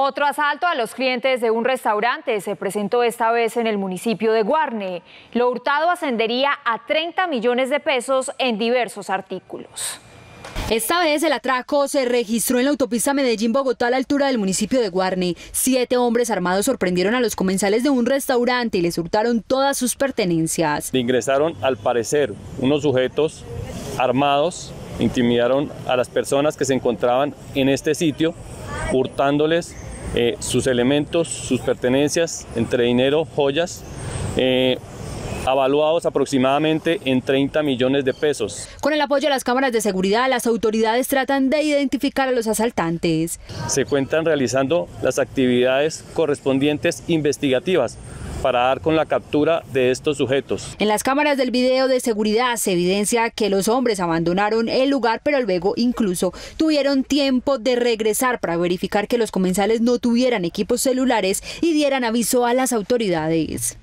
Otro asalto a los clientes de un restaurante se presentó esta vez en el municipio de Guarne. Lo hurtado ascendería a 30 millones de pesos en diversos artículos. Esta vez el atraco se registró en la autopista Medellín-Bogotá a la altura del municipio de Guarne. Siete hombres armados sorprendieron a los comensales de un restaurante y les hurtaron todas sus pertenencias. Ingresaron, al parecer, unos sujetos armados, intimidaron a las personas que se encontraban en este sitio, hurtándoles eh, sus elementos, sus pertenencias, entre dinero, joyas. Eh, avaluados aproximadamente en 30 millones de pesos. Con el apoyo de las cámaras de seguridad, las autoridades tratan de identificar a los asaltantes. Se cuentan realizando las actividades correspondientes investigativas para dar con la captura de estos sujetos. En las cámaras del video de seguridad se evidencia que los hombres abandonaron el lugar, pero luego incluso tuvieron tiempo de regresar para verificar que los comensales no tuvieran equipos celulares y dieran aviso a las autoridades.